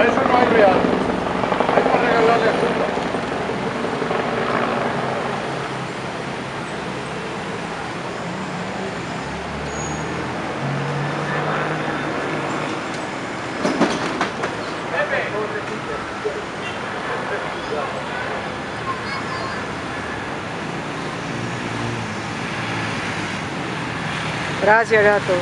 Eso no hay real. Gracias, gato.